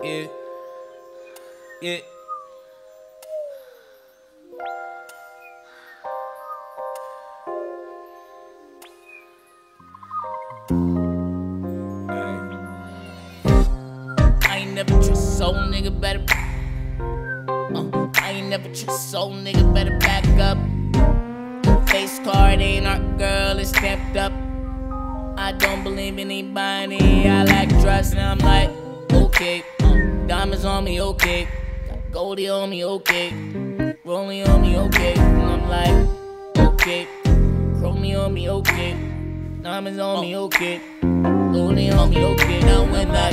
Yeah. Yeah. I ain't never trust soul, nigga, better. Uh, I ain't never trust soul, nigga, better back up. Face card ain't our girl, it's stepped up. I don't believe anybody, I lack trust, and I'm like, diamonds on me, okay. Got Goldie on me, okay. Rolling on me, okay. And I'm like, okay. Chromie on me, okay. Diamonds on me, okay. Goldie on me, okay. Now when I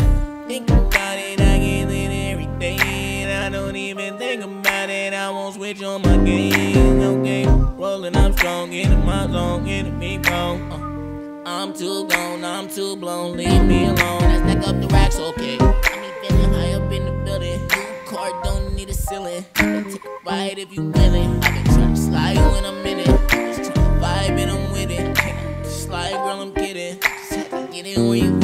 think about it, I get it every day. And I don't even think about it. I won't switch on my game. Okay, rolling, I'm strong, getting my zone, getting me wrong. Uh, I'm too gone, I'm too blown, leave me alone. Let's stack up the racks, ceiling. Take a ride if you willing. I been trying to slide you in a minute. Just to vibe and I'm with it. Slide, girl, I'm getting. Just to get in when you